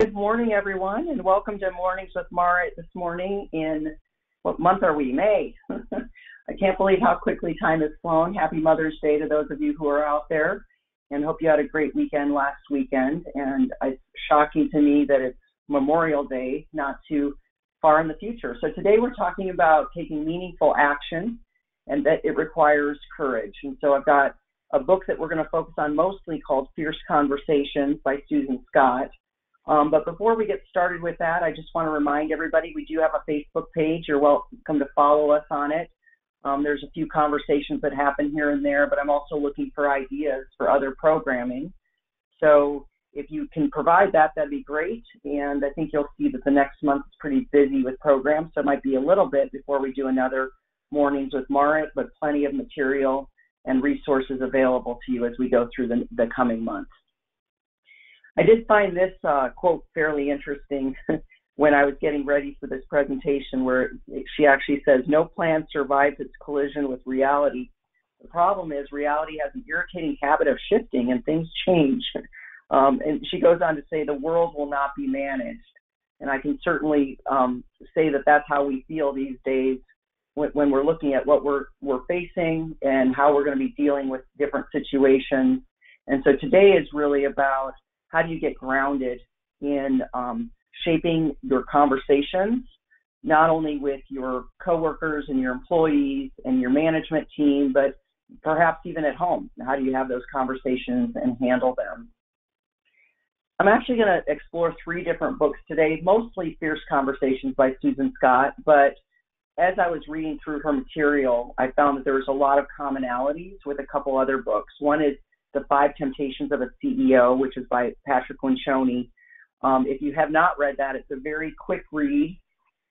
Good morning, everyone, and welcome to Mornings with Marit this morning in what month are we? May. I can't believe how quickly time has flown. Happy Mother's Day to those of you who are out there, and hope you had a great weekend last weekend. And it's shocking to me that it's Memorial Day, not too far in the future. So today we're talking about taking meaningful action and that it requires courage. And so I've got a book that we're going to focus on mostly called Fierce Conversations by Susan Scott. Um, but before we get started with that, I just want to remind everybody we do have a Facebook page. You're welcome to follow us on it. Um, there's a few conversations that happen here and there, but I'm also looking for ideas for other programming. So if you can provide that, that'd be great. And I think you'll see that the next month is pretty busy with programs, so it might be a little bit before we do another Mornings with Marit, but plenty of material and resources available to you as we go through the, the coming months. I did find this uh, quote fairly interesting when I was getting ready for this presentation, where she actually says, No plan survives its collision with reality. The problem is, reality has an irritating habit of shifting and things change. Um, and she goes on to say, The world will not be managed. And I can certainly um, say that that's how we feel these days when, when we're looking at what we're, we're facing and how we're going to be dealing with different situations. And so today is really about how do you get grounded in um, shaping your conversations, not only with your coworkers and your employees and your management team, but perhaps even at home. How do you have those conversations and handle them? I'm actually going to explore three different books today, mostly Fierce Conversations by Susan Scott, but as I was reading through her material, I found that there was a lot of commonalities with a couple other books. One is The Five Temptations of a CEO, which is by Patrick Lencioni. Um, if you have not read that, it's a very quick read.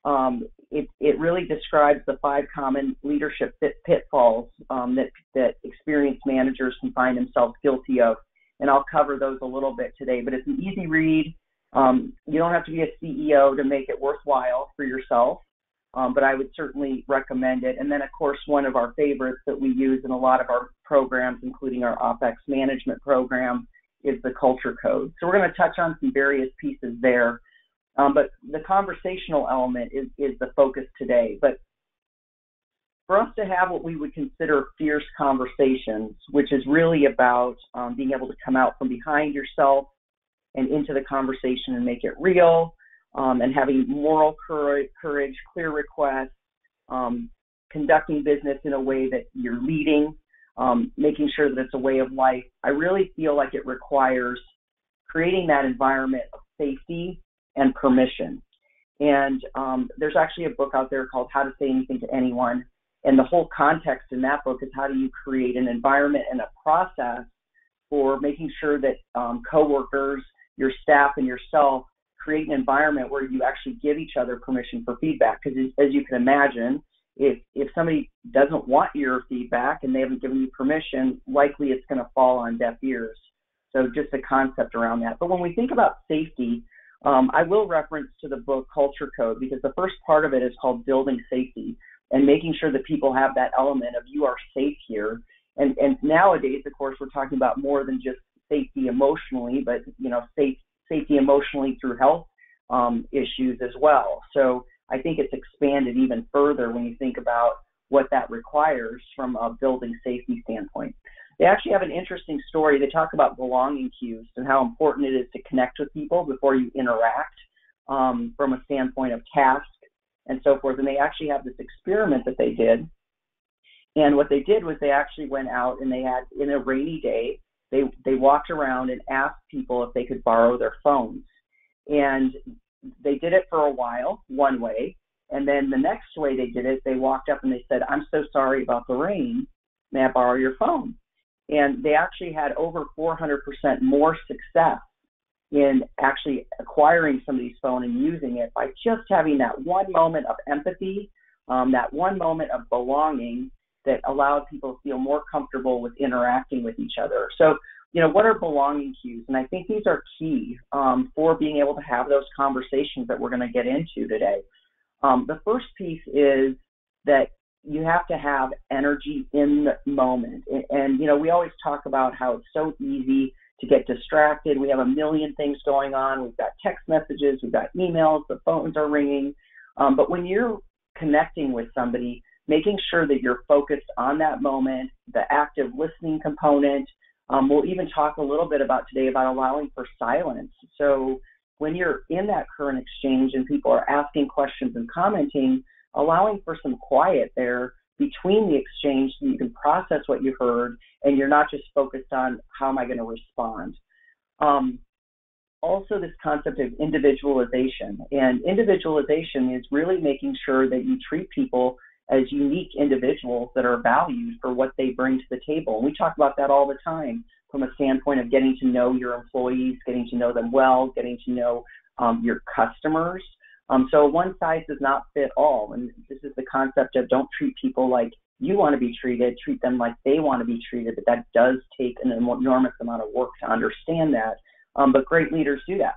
Um, it, it really describes the five common leadership pitfalls um, that, that experienced managers can find themselves guilty of. And I'll cover those a little bit today, but it's an easy read. Um, you don't have to be a CEO to make it worthwhile for yourself um, but I would certainly recommend it. And then, of course, one of our favorites that we use in a lot of our programs, including our OPEX management program, is the culture code. So we're going to touch on some various pieces there. Um, but the conversational element is, is the focus today. But for us to have what we would consider fierce conversations, which is really about um, being able to come out from behind yourself and into the conversation and make it real, um, and having moral courage, clear requests, um, conducting business in a way that you're leading, um, making sure that it's a way of life. I really feel like it requires creating that environment of safety and permission. And um, there's actually a book out there called How to Say Anything to Anyone. And the whole context in that book is how do you create an environment and a process for making sure that um, coworkers, your staff, and yourself create an environment where you actually give each other permission for feedback. Because as you can imagine, if if somebody doesn't want your feedback and they haven't given you permission, likely it's going to fall on deaf ears. So just a concept around that. But when we think about safety, um, I will reference to the book Culture Code because the first part of it is called building safety and making sure that people have that element of you are safe here. And and nowadays, of course, we're talking about more than just safety emotionally, but you know, safe safety emotionally through health um, issues as well. So I think it's expanded even further when you think about what that requires from a building safety standpoint. They actually have an interesting story. They talk about belonging cues and how important it is to connect with people before you interact um, from a standpoint of task and so forth. And they actually have this experiment that they did. And what they did was they actually went out and they had, in a rainy day, they they walked around and asked people if they could borrow their phones, and they did it for a while one way, and then the next way they did it, they walked up and they said, "I'm so sorry about the rain. May I borrow your phone?" And they actually had over 400% more success in actually acquiring somebody's phone and using it by just having that one moment of empathy, um, that one moment of belonging, that allowed people to feel more comfortable with interacting with each other. So, you know, what are belonging cues? And I think these are key um, for being able to have those conversations that we're going to get into today. Um, the first piece is that you have to have energy in the moment. And, and, you know, we always talk about how it's so easy to get distracted. We have a million things going on. We've got text messages, we've got emails, the phones are ringing. Um, but when you're connecting with somebody, making sure that you're focused on that moment, the active listening component. Um, we'll even talk a little bit about today about allowing for silence. So when you're in that current exchange and people are asking questions and commenting, allowing for some quiet there between the exchange so you can process what you heard and you're not just focused on how am I going to respond. Um, also, this concept of individualization. And individualization is really making sure that you treat people as unique individuals that are valued for what they bring to the table. And we talk about that all the time from a standpoint of getting to know your employees, getting to know them well, getting to know um, your customers. Um, so one size does not fit all. And this is the concept of don't treat people like you want to be treated, treat them like they want to be treated. But that does take an enormous amount of work to understand that. Um, but great leaders do that.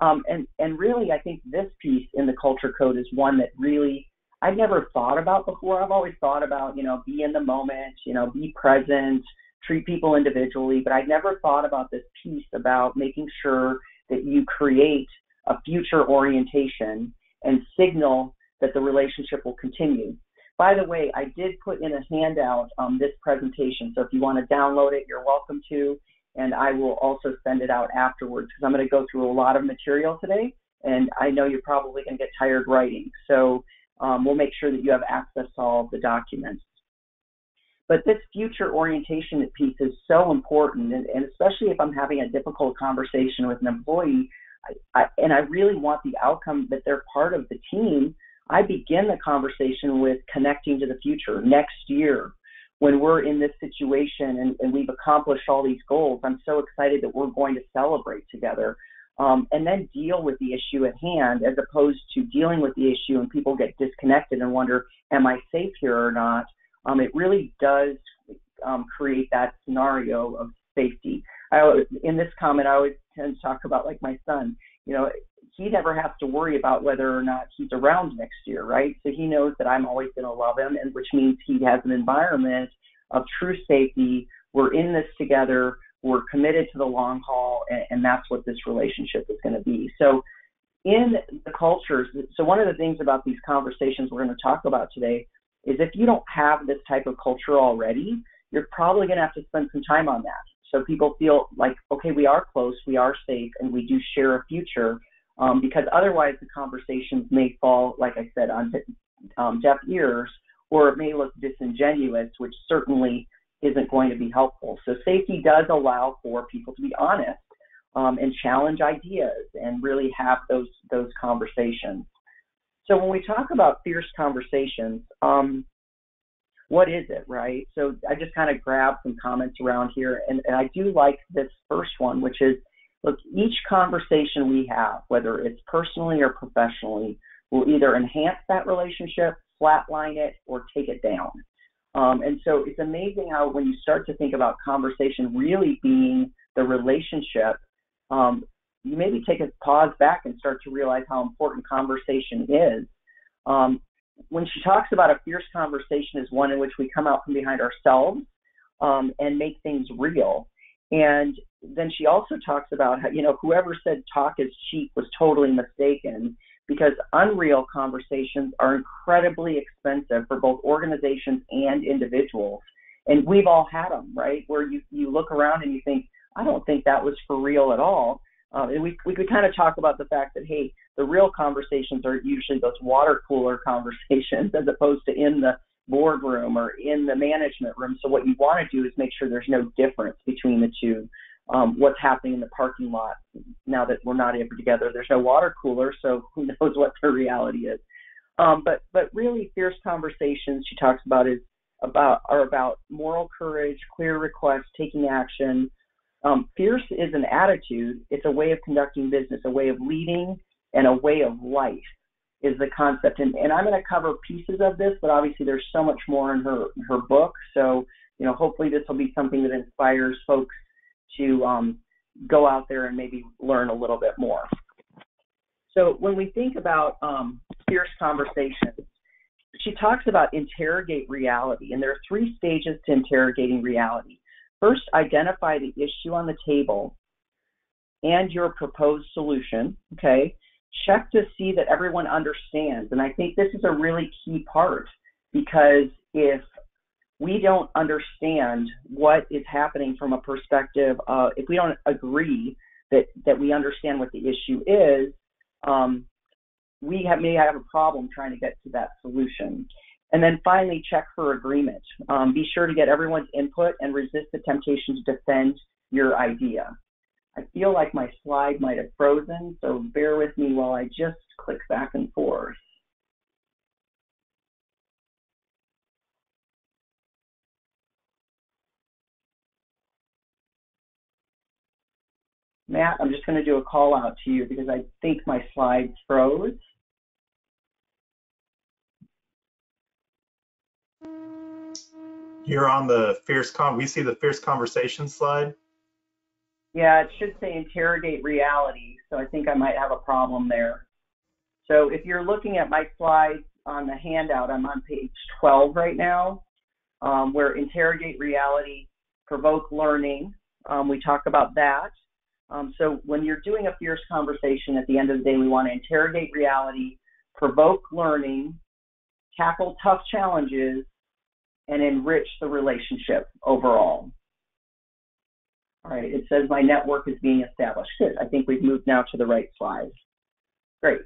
Um, and, and really, I think this piece in the culture code is one that really I've never thought about before. I've always thought about, you know, be in the moment, you know, be present, treat people individually, but I've never thought about this piece about making sure that you create a future orientation and signal that the relationship will continue. By the way, I did put in a handout um, this presentation, so if you want to download it, you're welcome to, and I will also send it out afterwards because I'm going to go through a lot of material today, and I know you're probably going to get tired writing. So um, we'll make sure that you have access to all of the documents. But this future orientation piece is so important, and, and especially if I'm having a difficult conversation with an employee, I, I, and I really want the outcome that they're part of the team, I begin the conversation with connecting to the future next year. When we're in this situation and, and we've accomplished all these goals, I'm so excited that we're going to celebrate together. Um, and then deal with the issue at hand as opposed to dealing with the issue and people get disconnected and wonder, am I safe here or not? um, it really does um, create that scenario of safety. I, in this comment, I always tend to talk about like my son. You know, he never has to worry about whether or not he's around next year, right? So he knows that I'm always going to love him, and which means he has an environment of true safety. We're in this together. We're committed to the long haul, and, and that's what this relationship is going to be. So, in the cultures, so one of the things about these conversations we're going to talk about today is if you don't have this type of culture already, you're probably going to have to spend some time on that. So people feel like, okay, we are close, we are safe, and we do share a future. Um, because otherwise, the conversations may fall, like I said, on um, deaf ears, or it may look disingenuous, which certainly isn't going to be helpful. So safety does allow for people to be honest um, and challenge ideas and really have those those conversations. So when we talk about fierce conversations, um, what is it, right? So I just kind of grabbed some comments around here, and, and I do like this first one, which is look, each conversation we have, whether it's personally or professionally, will either enhance that relationship, flatline it, or take it down. Um, and so it's amazing how when you start to think about conversation really being the relationship, um, you maybe take a pause back and start to realize how important conversation is. Um, when she talks about a fierce conversation is one in which we come out from behind ourselves um, and make things real. And then she also talks about how, you know, whoever said talk is cheap was totally mistaken because unreal conversations are incredibly expensive for both organizations and individuals. And we've all had them, right? Where you, you look around and you think, I don't think that was for real at all. Um, and we, we could kind of talk about the fact that, hey, the real conversations are usually those water cooler conversations as opposed to in the boardroom or in the management room. So what you want to do is make sure there's no difference between the two. Um, what's happening in the parking lot now that we're not ever together. There's no water cooler, so who knows what the reality is. Um, but but really, fierce conversations she talks about is about are about moral courage, clear requests, taking action, um, fierce is an attitude, it's a way of conducting business, a way of leading, and a way of life is the concept. And, and I'm going to cover pieces of this, but obviously there's so much more in her, her book. So, you know, hopefully this will be something that inspires folks to um, go out there and maybe learn a little bit more. So when we think about um, fierce conversations, she talks about interrogate reality, and there are three stages to interrogating reality. first identify the issue on the table and your proposed solution, okay? Check to see that everyone understands. And I think this is a really key part because if we don't understand what is happening from a perspective of, if we don't agree that, that we understand what the issue is, um, we have, may have a problem trying to get to that solution. And then finally, check for agreement. Um, be sure to get everyone's input and resist the temptation to defend your idea. I feel like my slide might have frozen, so bear with me while I just click back and forth. Matt, I'm just going to do a call out to you because I think my slides froze. You're on the fierce con. We see the fierce conversation slide. Yeah, it should say interrogate reality, so I think I might have a problem there. So if you're looking at my slides on the handout, I'm on page 12 right now, um, where interrogate reality, provoke learning. Um, we talk about that. Um, so when you're doing a fierce conversation, at the end of the day, we want to interrogate reality, provoke learning, tackle tough challenges, and enrich the relationship overall. All right, it says my network is being established. Good, I think we've moved now to the right slide. Great.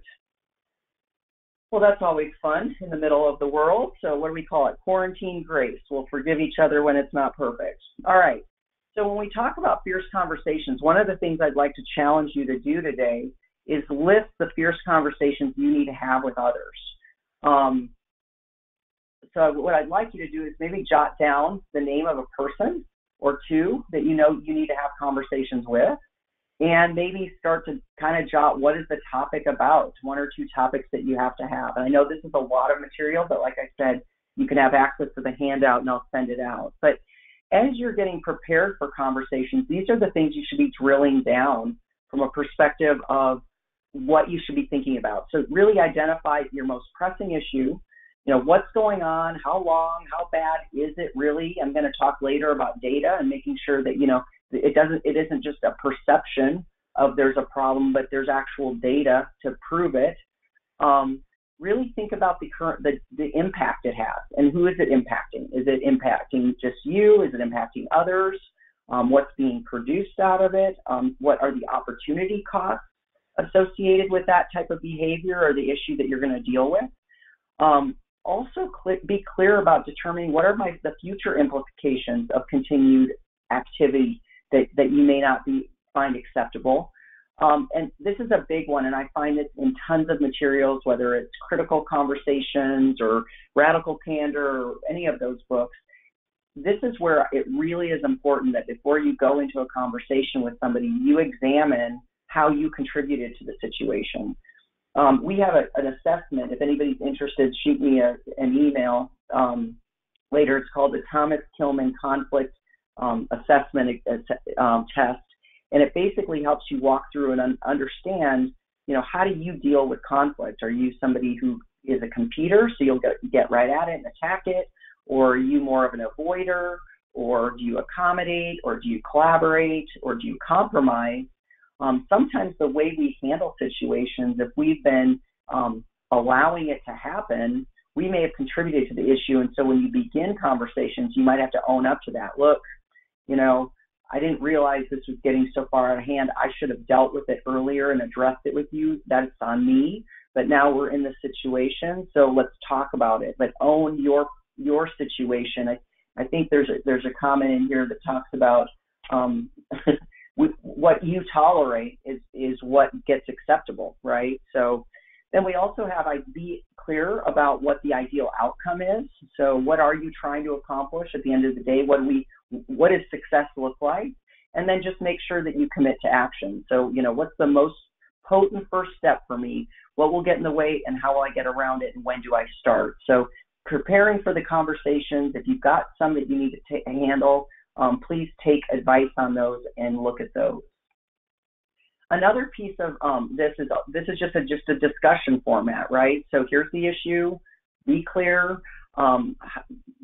Well, that's always fun in the middle of the world. So what do we call it? Quarantine grace. We'll forgive each other when it's not perfect. All right. So when we talk about fierce conversations, one of the things I'd like to challenge you to do today is list the fierce conversations you need to have with others. Um, so what I'd like you to do is maybe jot down the name of a person or two that you know you need to have conversations with and maybe start to kind of jot what is the topic about, one or two topics that you have to have. And I know this is a lot of material, but like I said, you can have access to the handout and I'll send it out. But as you're getting prepared for conversations, these are the things you should be drilling down from a perspective of what you should be thinking about. So really identify your most pressing issue, you know, what's going on, how long, how bad is it really? I'm going to talk later about data and making sure that, you know, it doesn't, it isn't just a perception of there's a problem, but there's actual data to prove it. Um, really think about the current, the, the impact it has and who is it impacting? Is it impacting just you? Is it impacting others? Um, what's being produced out of it? Um, what are the opportunity costs associated with that type of behavior or the issue that you're going to deal with? Um, also cl- be clear about determining what are my the future implications of continued activity that, that you may not be find acceptable. Um, and this is a big one, and I find this in tons of materials, whether it's critical conversations or radical candor or any of those books. This is where it really is important that before you go into a conversation with somebody, you examine how you contributed to the situation. Um, we have a, an assessment. If anybody's interested, shoot me a, an email um, later. It's called the Thomas Kilmann Conflict um, Assessment uh, um, Test, and it basically helps you walk through and un- understand, you know, how do you deal with conflict? Are you somebody who is a competitor, so you'll get, get right at it and attack it, or are you more of an avoider, or do you accommodate, or do you collaborate, or do you compromise? Um, sometimes the way we handle situations, if we've been um, allowing it to happen, we may have contributed to the issue. And so when you begin conversations, you might have to own up to that. Look, you know, I didn't realize this was getting so far out of hand. I should have dealt with it earlier and addressed it with you. That's on me. But now we're in this situation, so let's talk about it. But own your your situation. I, I think there's a, there's a comment in here that talks about um, what you tolerate is is what gets acceptable, right? So then we also have I be clear about what the ideal outcome is. So what are you trying to accomplish at the end of the day? What do we what does success look like? And then just make sure that you commit to action. So, you know, what's the most potent first step for me? What will get in the way and how will I get around it and when do I start? So preparing for the conversations, if you've got some that you need to handle, um, please take advice on those and look at those. Another piece of um, this is this is just a just a discussion format, right? So here's the issue. Be clear. Um,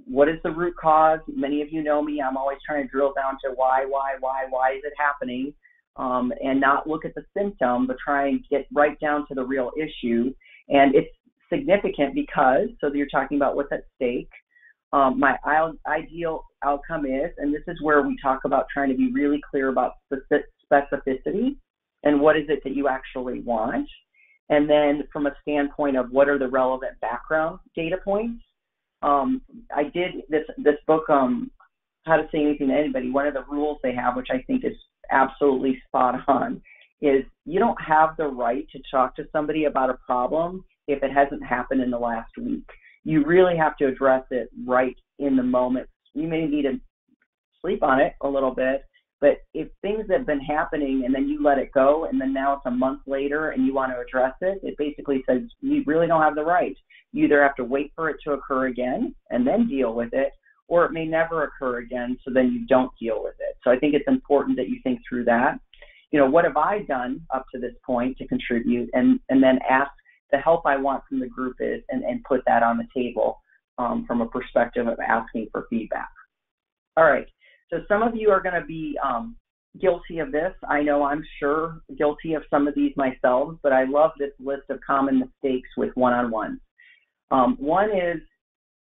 what is the root cause? Many of you know me. I'm always trying to drill down to why, why, why, why is it happening? Um, and not look at the symptom, but try and get right down to the real issue. And it's significant because, so you're talking about what's at stake. Um, my ideal outcome is, and this is where we talk about trying to be really clear about specificity and what is it that you actually want. And then from a standpoint of what are the relevant background data points. Um, I did this this book, um, How to Say Anything to Anybody. One of the rules they have, which I think is absolutely spot on, is you don't have the right to talk to somebody about a problem if it hasn't happened in the last week you really have to address it right in the moment. You may need to sleep on it a little bit, but if things have been happening and then you let it go and then now it's a month later and you want to address it, it basically says you really don't have the right. You either have to wait for it to occur again and then deal with it, or it may never occur again, so then you don't deal with it. So I think it's important that you think through that. You know, what have I done up to this point to contribute and, and then ask the help I want from the group is, and, and put that on the table um, from a perspective of asking for feedback. All right, so some of you are going to be um, guilty of this. I know I'm sure guilty of some of these myself, but I love this list of common mistakes with one-on-ones. Um, one is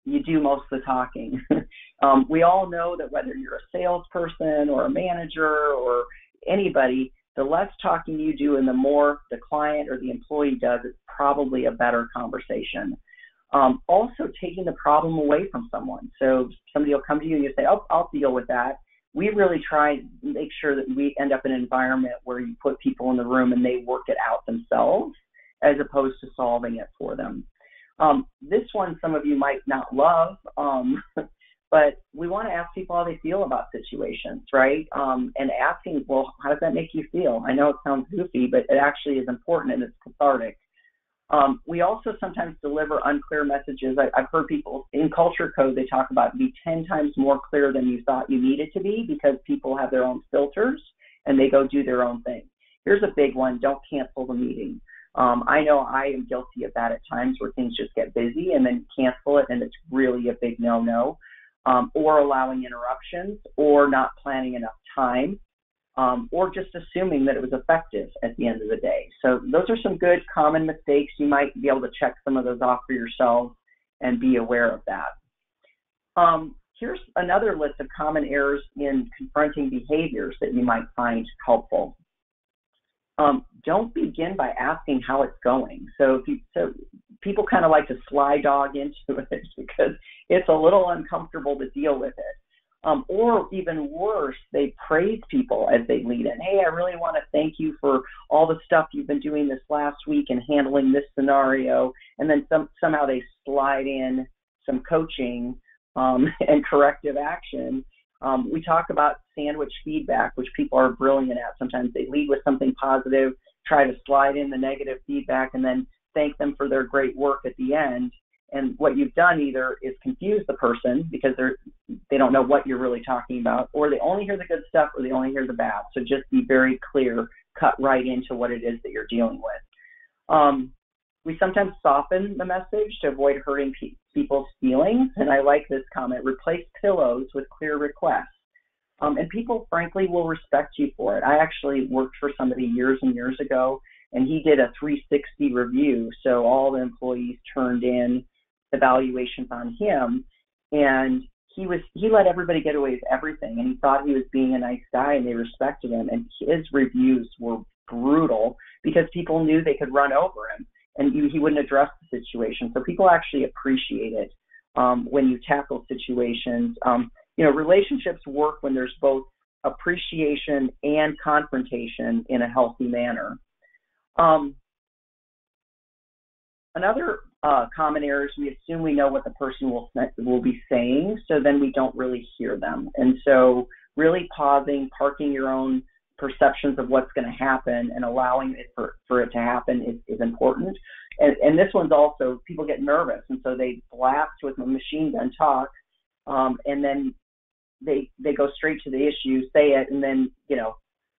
you do most of the talking. um, we all know that whether you're a salesperson or a manager or anybody, the less talking you do and the more the client or the employee does, it's probably a better conversation. Um, also, taking the problem away from someone. So somebody will come to you and you say, "Oh, I'll deal with that." We really try to make sure that we end up in an environment where you put people in the room and they work it out themselves, as opposed to solving it for them. Um, this one, some of you might not love. Um, but we want to ask people how they feel about situations, right? Um, and asking, well, how does that make you feel? I know it sounds goofy, but it actually is important and it's cathartic. Um, we also sometimes deliver unclear messages. I, have heard people in culture code, they talk about be 10 times more clear than you thought you needed to be because people have their own filters and they go do their own thing. Here's a big one don't cancel the meeting. Um, I know I am guilty of that at times where things just get busy and then cancel it, and it's really a big no no um, or allowing interruptions, or not planning enough time, um, or just assuming that it was effective at the end of the day. So those are some good common mistakes. You might be able to check some of those off for yourselves and be aware of that. Um, here's another list of common errors in confronting behaviors that you might find helpful. Um, don't begin by asking how it's going. So, you, so people kind of like to sly dog into it because it's a little uncomfortable to deal with it. Um, or even worse, they praise people as they lead in. Hey, I really want to thank you for all the stuff you've been doing this last week and handling this scenario. And then some, somehow they slide in some coaching um, and corrective action. Um, we talk about sandwich feedback, which people are brilliant at. Sometimes they lead with something positive, try to slide in the negative feedback, and then thank them for their great work at the end. And what you've done either is confuse the person because they're they don't know what you're really talking about, or they only hear the good stuff or they only hear the bad. So just be very clear, cut right into what it is that you're dealing with. Um, we sometimes soften the message to avoid hurting pe- people's feelings, and I like this comment: replace pillows with clear requests. Um, and people, frankly, will respect you for it. I actually worked for somebody years and years ago and he did a 360 review. So all the employees turned in evaluations on him, and he was he let everybody get away with everything, and he thought he was being a nice guy, and they respected him. And his reviews were brutal because people knew they could run over him, and he, he wouldn't address the situation. So people actually appreciate it um, when you tackle situations. Um, you know, relationships work when there's both appreciation and confrontation in a healthy manner. Um, another uh, common errors, we assume we know what the person will will be saying, so then we don't really hear them. And so, really pausing, parking your own perceptions of what's going to happen, and allowing it for, for it to happen is, is important. And, and this one's also people get nervous, and so they blast with a machine gun talk, um, and then they they go straight to the issue, say it, and then you know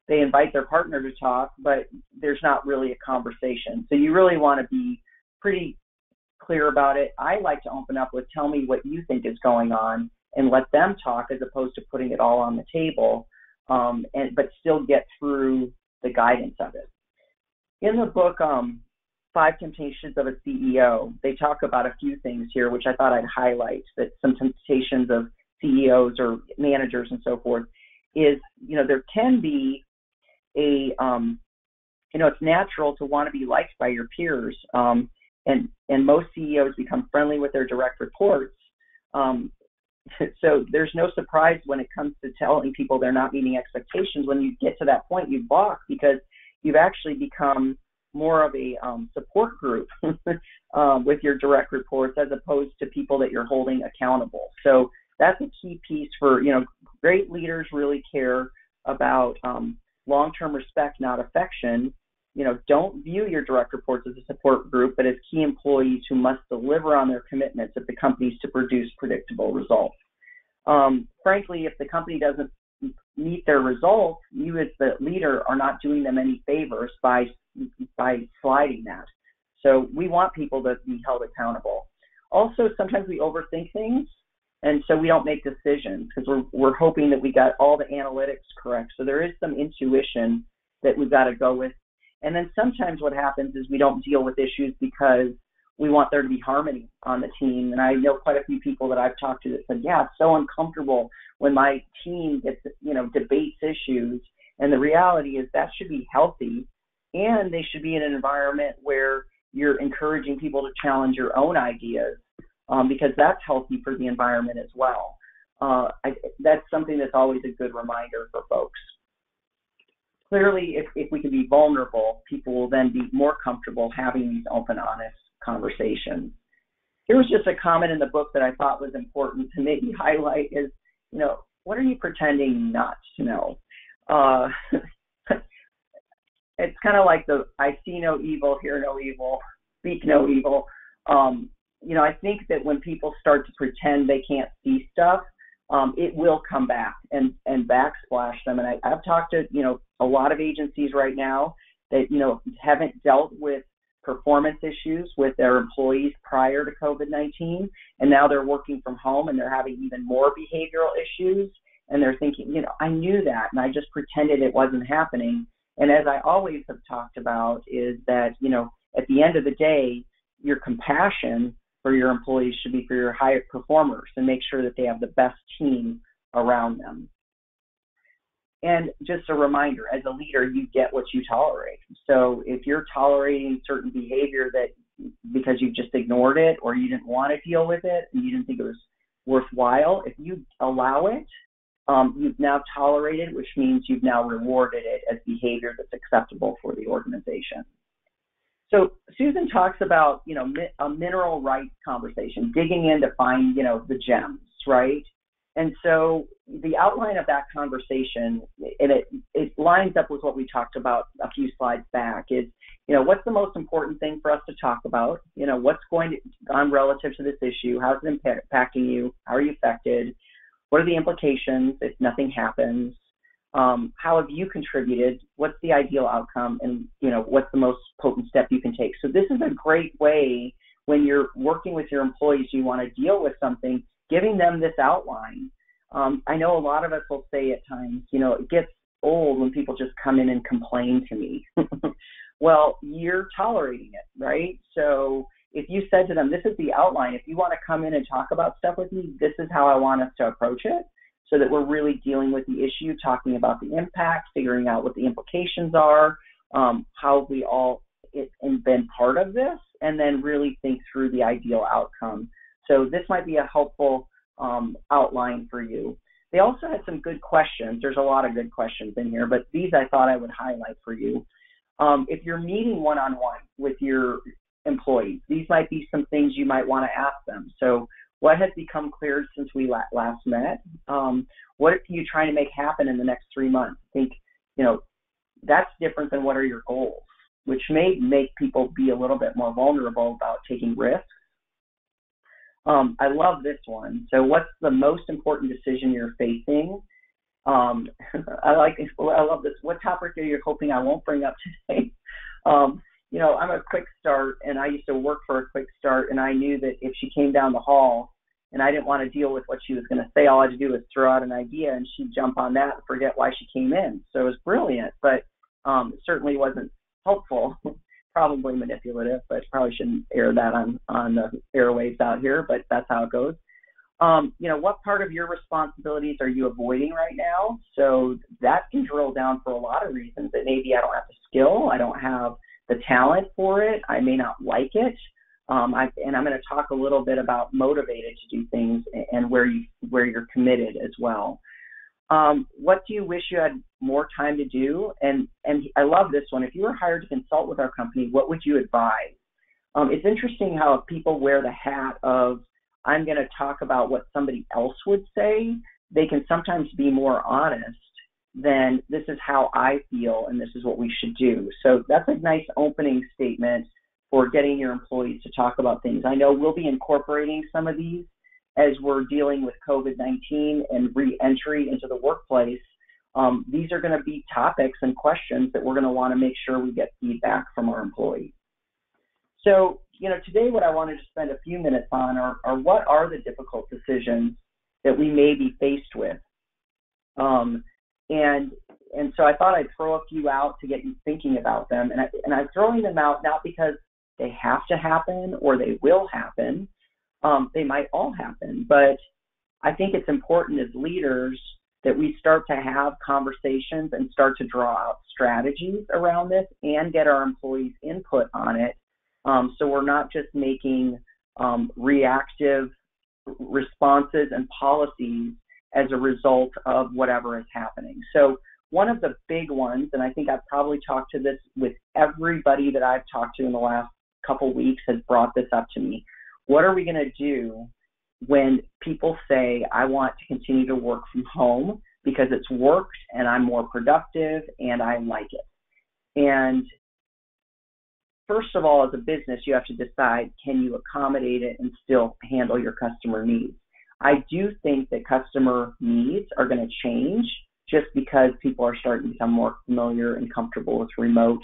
they invite their partner to talk, but there's not really a conversation. So you really want to be pretty clear about it. I like to open up with tell me what you think is going on and let them talk as opposed to putting it all on the table, um, and but still get through the guidance of it. In the book, um, Five Temptations of a CEO, they talk about a few things here, which I thought I'd highlight. That some temptations of CEOs or managers and so forth is, you know, there can be a, um, you know, it's natural to want to be liked by your peers. Um, and and most CEOs become friendly with their direct reports. Um, so there's no surprise when it comes to telling people they're not meeting expectations. When you get to that point, you balk because you've actually become more of a um, support group um, with your direct reports as opposed to people that you're holding accountable. So that's a key piece for you know great leaders really care about um, long-term respect, not affection, you know, don't view your direct reports as a support group, but as key employees who must deliver on their commitments of the companies to produce predictable results. Um, frankly, if the company doesn't meet their results, you as the leader are not doing them any favors by by sliding that. So we want people to be held accountable. Also, sometimes we overthink things, and so we don't make decisions because we're we're hoping that we got all the analytics correct. So there is some intuition that we've got to go with and then sometimes what happens is we don't deal with issues because we want there to be harmony on the team. And I know quite a few people that I've talked to that said, yeah, it's so uncomfortable when my team gets, you know, debates issues. And the reality is that should be healthy and they should be in an environment where you're encouraging people to challenge your own ideas um, because that's healthy for the environment as well. Uh, I, that's something that's always a good reminder for folks clearly, if, if we can be vulnerable, people will then be more comfortable having these open, honest conversations. Here was just a comment in the book that I thought was important to maybe highlight is, you know, what are you pretending not to know? Uh, it's kind of like the I see no evil, hear no evil, speak no evil. Um, you know, I think that when people start to pretend they can't see stuff, um, it will come back and and backsplash them. And I, I've talked to you know a lot of agencies right now that you know haven't dealt with performance issues with their employees prior to COVID-19, and now they're working from home and they're having even more behavioral issues. And they're thinking, you know, I knew that, and I just pretended it wasn't happening. And as I always have talked about, is that you know, at the end of the day, your compassion for your employees should be for your higher performers and make sure that they have the best team around them. And just a reminder, as a leader, you get what you tolerate. So if you're tolerating certain behavior that because you've just ignored it or you didn't want to deal with it and you didn't think it was worthwhile, if you allow it, um, you've now tolerated, which means you've now rewarded it as behavior that's acceptable for the organization. So Susan talks about, you know, a mineral rights conversation, digging in to find, you know, the gems, right? And so the outline of that conversation, and it, it lines up with what we talked about a few slides back, is, you know, what's the most important thing for us to talk about? You know, what's going on relative to this issue? How's it impacting you? How are you affected? What are the implications if nothing happens? Um, how have you contributed? What's the ideal outcome? And you know, what's the most potent step you can take? So this is a great way when you're working with your employees, you want to deal with something, giving them this outline. Um, I know a lot of us will say at times, you know, it gets old when people just come in and complain to me. well, you're tolerating it, right? So if you said to them, this is the outline, if you want to come in and talk about stuff with me, this is how I want us to approach it so that we're really dealing with the issue, talking about the impact, figuring out what the implications are, um, how we all it, and been part of this, and then really think through the ideal outcome. So this might be a helpful um, outline for you. They also had some good questions. There's a lot of good questions in here, but these I thought I would highlight for you. Um, if you're meeting one-on-one with your employees, these might be some things you might want to ask them. So what has become clear since we last met? Um, what are you trying to make happen in the next three months? I think, you know, that's different than what are your goals, which may make people be a little bit more vulnerable about taking risks. Um, I love this one. So, what's the most important decision you're facing? Um, I like. I love this. What topic are you hoping I won't bring up today? Um, you know, I'm a quick start and I used to work for a quick start and I knew that if she came down the hall and I didn't want to deal with what she was going to say, all I had to do was throw out an idea and she'd jump on that and forget why she came in. So it was brilliant, but um, certainly wasn't helpful, probably manipulative, but probably shouldn't air that on, on the airwaves out here, but that's how it goes. Um, you know, what part of your responsibilities are you avoiding right now? So that can drill down for a lot of reasons that maybe I don't have the skill, I don't have the talent for it, I may not like it. Um, I, and I'm going to talk a little bit about motivated to do things and where you where you're committed as well. Um, what do you wish you had more time to do? And and I love this one. If you were hired to consult with our company, what would you advise? Um, it's interesting how people wear the hat of I'm going to talk about what somebody else would say. They can sometimes be more honest than this is how I feel and this is what we should do. So that's a nice opening statement for getting your employees to talk about things. I know we'll be incorporating some of these as we're dealing with COVID 19 and re entry into the workplace. Um, these are going to be topics and questions that we're going to want to make sure we get feedback from our employees. So, you know, today what I wanted to spend a few minutes on are, are what are the difficult decisions that we may be faced with. Um, and and so I thought I'd throw a few out to get you thinking about them. And, I, and I'm throwing them out not because they have to happen or they will happen. Um, they might all happen, but I think it's important as leaders that we start to have conversations and start to draw out strategies around this and get our employees' input on it. Um, so we're not just making um, reactive responses and policies as a result of whatever is happening. So one of the big ones, and I think I've probably talked to this with everybody that I've talked to in the last couple weeks has brought this up to me. What are we going to do when people say, I want to continue to work from home because it's worked and I'm more productive and I like it? And first of all, as a business, you have to decide can you accommodate it and still handle your customer needs? I do think that customer needs are going to change just because people are starting to become more familiar and comfortable with remote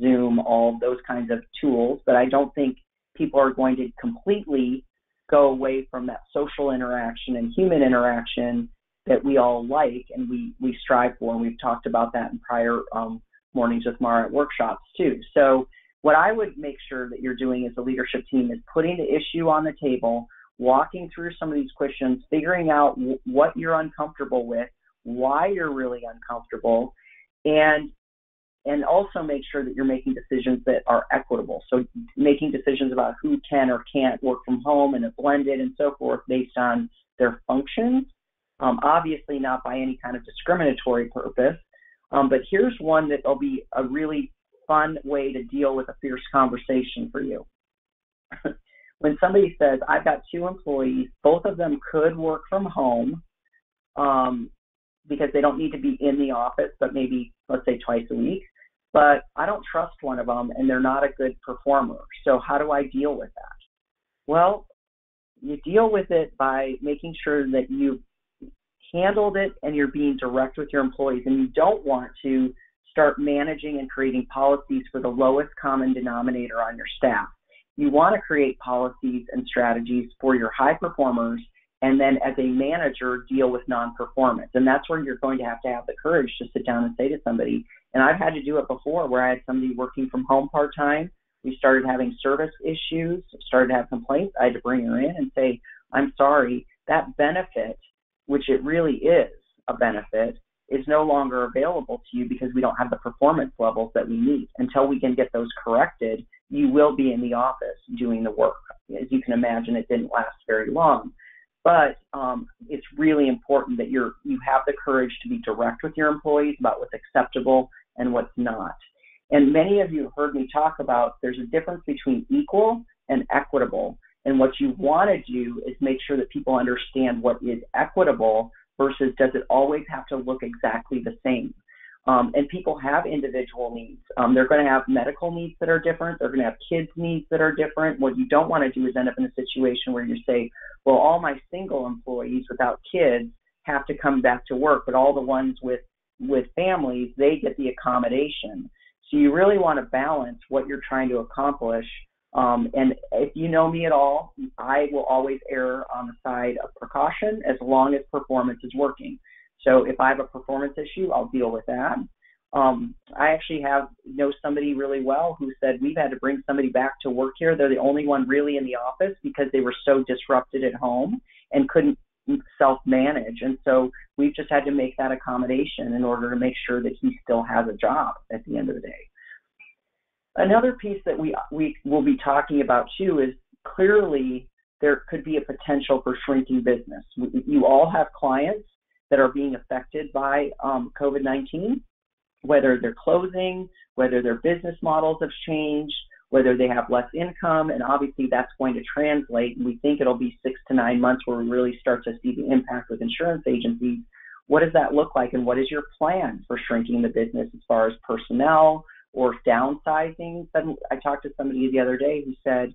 Zoom, all those kinds of tools, but I don't think people are going to completely go away from that social interaction and human interaction that we all like and we, we strive for. And we've talked about that in prior um, mornings with Marit workshops too. So what I would make sure that you're doing as a leadership team is putting the issue on the table, walking through some of these questions, figuring out w- what you're uncomfortable with, why you're really uncomfortable, and and also make sure that you're making decisions that are equitable. So making decisions about who can or can't work from home and a blended and so forth based on their functions. Um, obviously not by any kind of discriminatory purpose. Um, but here's one that will be a really fun way to deal with a fierce conversation for you. when somebody says, I've got two employees, both of them could work from home um, because they don't need to be in the office, but maybe, let's say, twice a week but I don't trust one of them and they're not a good performer. So how do I deal with that? Well, you deal with it by making sure that you've handled it and you're being direct with your employees and you don't want to start managing and creating policies for the lowest common denominator on your staff. You want to create policies and strategies for your high performers and then as a manager deal with non-performance. And that's where you're going to have to have the courage to sit down and say to somebody, and I've had to do it before where I had somebody working from home part time. We started having service issues, started to have complaints. I had to bring her in and say, I'm sorry, that benefit, which it really is a benefit, is no longer available to you because we don't have the performance levels that we need. Until we can get those corrected, you will be in the office doing the work. As you can imagine, it didn't last very long. But um, it's really important that you're you have the courage to be direct with your employees about what's acceptable and what's not. And many of you have heard me talk about there's a difference between equal and equitable. And what you want to do is make sure that people understand what is equitable versus does it always have to look exactly the same. Um, and people have individual needs. Um, they're going to have medical needs that are different. They're going to have kids' needs that are different. What you don't want to do is end up in a situation where you say, well, all my single employees without kids have to come back to work, but all the ones with with families, they get the accommodation. So you really want to balance what you're trying to accomplish. Um, and if you know me at all, I will always err on the side of precaution as long as performance is working. So if I have a performance issue, I'll deal with that. Um, I actually have know somebody really well who said we've had to bring somebody back to work here. They're the only one really in the office because they were so disrupted at home and couldn't self-manage. And so we've just had to make that accommodation in order to make sure that he still has a job at the end of the day. Another piece that we we will be talking about too is clearly there could be a potential for shrinking business. You all have clients that are being affected by um, COVID-19, whether they're closing, whether their business models have changed, whether they have less income, and obviously that's going to translate. And we think it'll be six to nine months where we really start to see the impact with insurance agencies. What does that look like, and what is your plan for shrinking the business as far as personnel or downsizing? I talked to somebody the other day who said,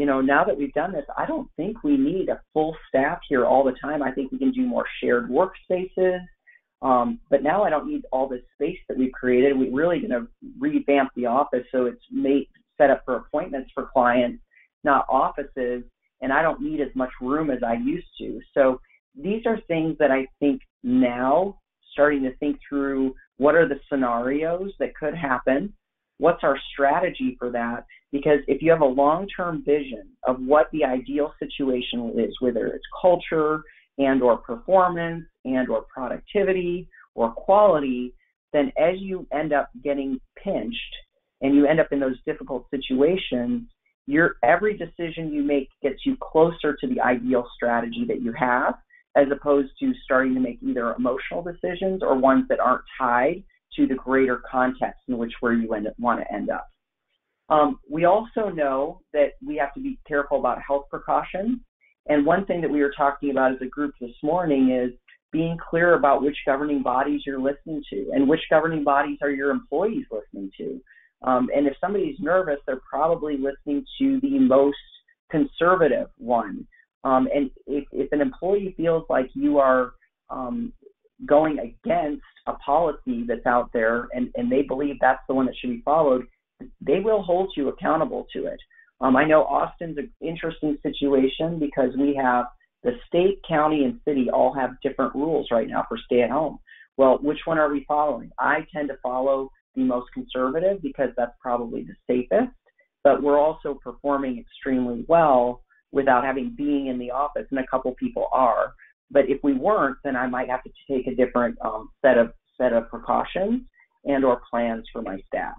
you know, now that we've done this, I don't think we need a full staff here all the time. I think we can do more shared workspaces. Um, but now I don't need all this space that we've created. We're really going to revamp the office so it's made set up for appointments for clients, not offices, and I don't need as much room as I used to. So these are things that I think now starting to think through what are the scenarios that could happen what's our strategy for that? Because if you have a long-term vision of what the ideal situation is whether it's culture and or performance and or productivity or quality then as you end up getting pinched and you end up in those difficult situations, your every decision you make gets you closer to the ideal strategy that you have, as opposed to starting to make either emotional decisions or ones that aren't tied to the greater context in which where you end up, want to end up. Um, we also know that we have to be careful about health precautions. And one thing that we were talking about as a group this morning is being clear about which governing bodies you're listening to and which governing bodies are your employees listening to. Um, and if somebody's nervous, they're probably listening to the most conservative one. Um, and if, if an employee feels like you are um, going against a policy that's out there and, and they believe that's the one that should be followed, they will hold you accountable to it. Um, I know Austin's an interesting situation because we have the state, county, and city all have different rules right now for stay at home. Well, which one are we following? I tend to follow the most conservative because that's probably the safest, but we're also performing extremely well without having being in the office, and a couple people are. But if we weren't, then I might have to take a different um, set of set of precautions and or plans for my staff.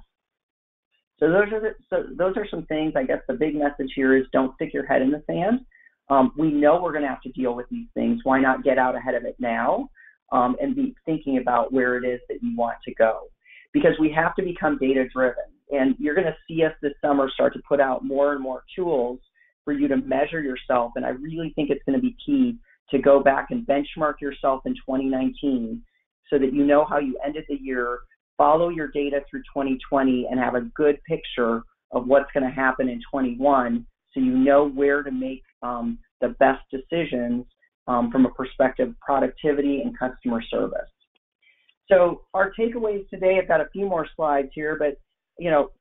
So those are the, so those are some things. I guess the big message here is don't stick your head in the sand. Um, we know we're going to have to deal with these things. Why not get out ahead of it now um, and be thinking about where it is that you want to go? because we have to become data driven. And you're going to see us this summer start to put out more and more tools for you to measure yourself. And I really think it's going to be key to go back and benchmark yourself in 2019 so that you know how you ended the year, follow your data through 2020, and have a good picture of what's going to happen in 21 so you know where to make um, the best decisions um, from a perspective of productivity and customer service. So our takeaways today, I've got a few more slides here, but you know,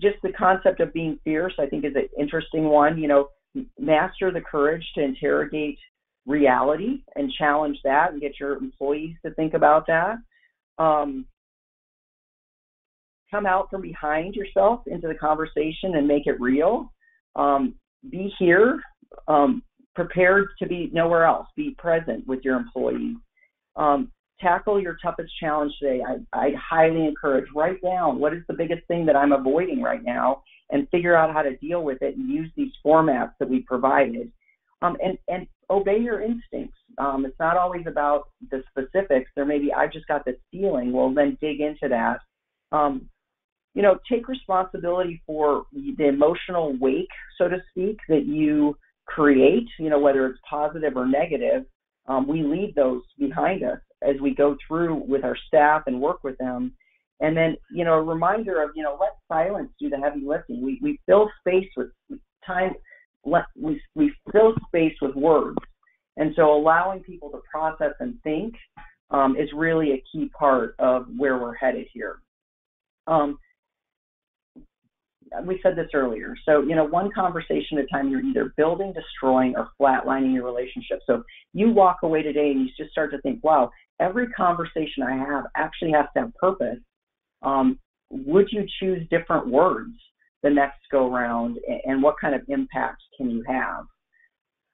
just the concept of being fierce, I think is an interesting one. You know, master the courage to interrogate reality and challenge that and get your employees to think about that. Um, come out from behind yourself into the conversation and make it real. Um, be here, um, prepared to be nowhere else. Be present with your employees. Um, tackle your toughest challenge today. I, I highly encourage write down what is the biggest thing that I'm avoiding right now and figure out how to deal with it and use these formats that we provided. Um, and, and obey your instincts. Um, it's not always about the specifics. There may be, I just got this feeling. Well, then dig into that. Um, you know, take responsibility for the emotional wake, so to speak, that you create, you know, whether it's positive or negative. Um, we leave those behind us as we go through with our staff and work with them. And then, you know, a reminder of, you know, let silence do the heavy lifting. We, we fill space with time, let, we, we fill space with words. And so allowing people to process and think um, is really a key part of where we're headed here. Um, we said this earlier. So, you know, one conversation at a time, you're either building, destroying, or flatlining your relationship. So you walk away today and you just start to think, wow, every conversation I have actually has to have purpose. Um, would you choose different words the next go round and what kind of impact can you have?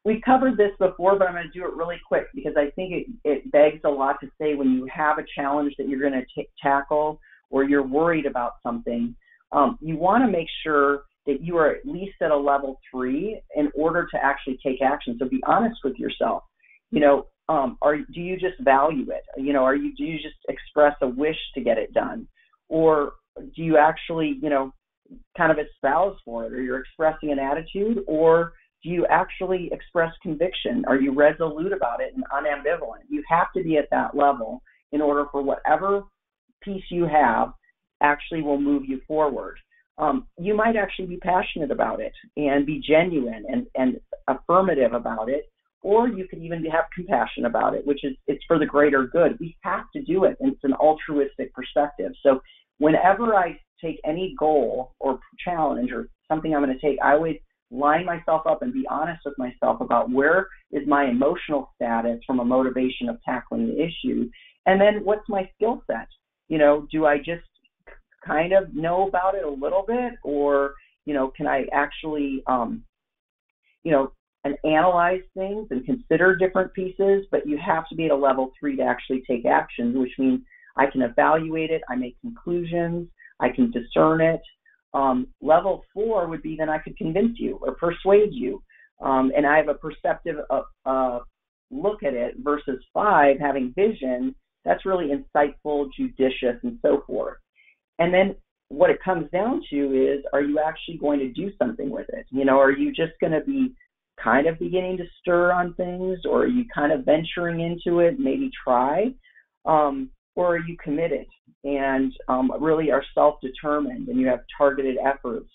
We covered this before, but I'm going to do it really quick because I think it, it begs a lot to say when you have a challenge that you're going to tackle or you're worried about something um, you want to make sure that you are at least at a level three in order to actually take action. So be honest with yourself. You know, um, are do you just value it? You know, are you do you just express a wish to get it done, or do you actually, you know, kind of espouse for it, or you're expressing an attitude, or do you actually express conviction? Are you resolute about it and unambivalent? You have to be at that level in order for whatever piece you have actually will move you forward. Um, you might actually be passionate about it and be genuine and, and affirmative about it, or you could even have compassion about it, which is it's for the greater good. We have to do it, and it's an altruistic perspective. So whenever I take any goal or challenge or something I'm going to take, I always line myself up and be honest with myself about where is my emotional status from a motivation of tackling the issue, and then what's my skill set. You know, do I just kind of know about it a little bit, or you know, can I actually, um, you know, and analyze things and consider different pieces? But you have to be at a level three to actually take action, which means I can evaluate it, I make conclusions, I can discern it. Um, level four would be then I could convince you or persuade you, um, and I have a perceptive uh, uh, look at it. Versus five, having vision, that's really insightful, judicious, and so forth. And then what it comes down to is are you actually going to do something with it? You know, are you just going to be kind of beginning to stir on things or are you kind of venturing into it, maybe try? Um, or are you committed? And um, really are self determined and you have targeted efforts?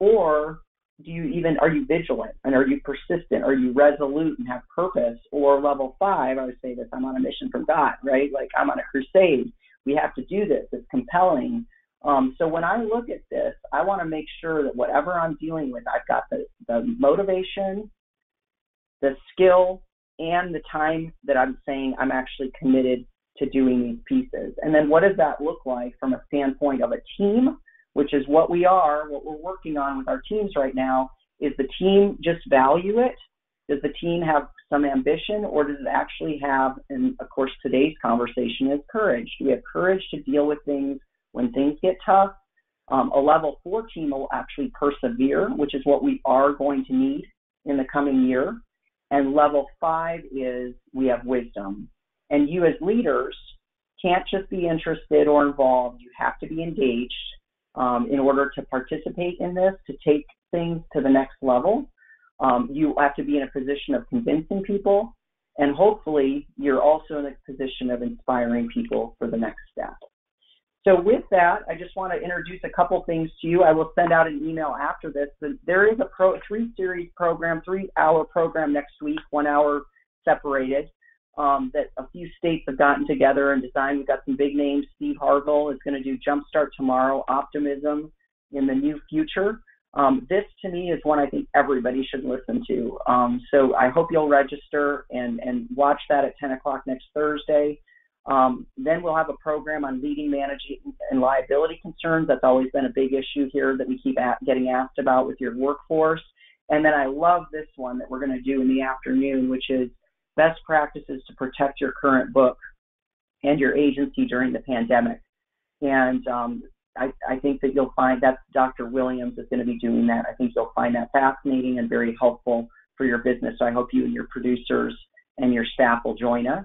Or do you even are you vigilant? And are you persistent? Are you resolute and have purpose? Or level five i would say this i'm on a mission from god right? Like i'm on a crusade. We have to do this. It's compelling. Um, so when I look at this, I want to make sure that whatever I'm dealing with, I've got the, the motivation, the skill, and the time that I'm saying I'm actually committed to doing these pieces. And then what does that look like from a standpoint of a team, which is what we are, what we're working on with our teams right now, is the team just value it? Does the team have some ambition or does it actually have, and of course today's conversation is courage. Do we have courage to deal with things when things get tough. Um, a level four team will actually persevere, which is what we are going to need in the coming year. And level five is we have wisdom. And you, as leaders, can't just be interested or involved. You have to be engaged um, in order to participate in this, to take things to the next level. Um, you have to be in a position of convincing people. And hopefully, you're also in a position of inspiring people for the next step. So with that, I just want to introduce a couple things to you. I will send out an email after this. There is a pro three series program, three hour program next week, one hour separated. Um, that a few states have gotten together and designed. We've got some big names. Steve Harville is going to do Jumpstart Tomorrow, Optimism in the New Future. Um, this to me is one I think everybody should listen to. Um, so I hope you'll register and, and watch that at 10 o'clock next Thursday. Um, then we'll have a program on leading, managing, and liability concerns. That's always been a big issue here that we keep at, getting asked about with your workforce. And then I love this one that we're going to do in the afternoon, which is best practices to protect your current book and your agency during the pandemic. And um, I, I, think that you'll find that Dr. Williams is going to be doing that. I think you'll find that fascinating and very helpful for your business. So I hope you and your producers and your staff will join us.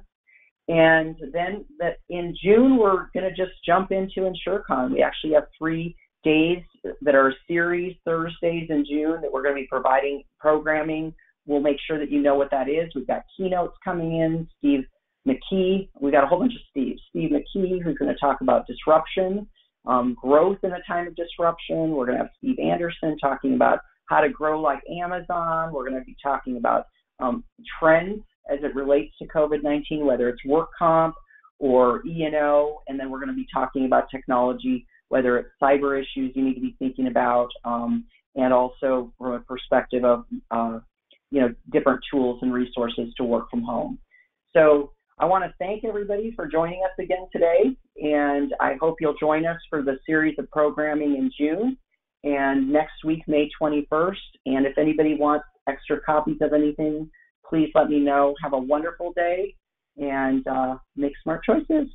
And then that in June, we're going to just jump into InsureCon. We actually have three days that are series Thursdays in June that we're going to be providing programming. We'll make sure that you know what that is. We've got keynotes coming in. Steve McKee, We've got a whole bunch of Steve. Steve McKee, who's going to talk about disruption, um, growth in a time of disruption. We're going to have Steve Anderson talking about how to grow like Amazon. We're going to be talking about um, trends as it relates to COVID-19, whether it's work comp or E&O, and then we're going to be talking about technology whether it's cyber issues you need to be thinking about, um, and also from a perspective of uh, you know different tools and resources to work from home. So I want to thank everybody for joining us again today, and I hope you'll join us for the series of programming in June and next week, May 21st. And if anybody wants extra copies of anything, please let me know. Have a wonderful day and uh, make smart choices.